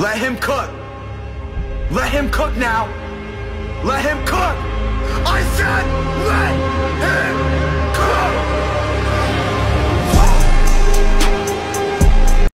Let him cook. Let him cook now. Let him cook.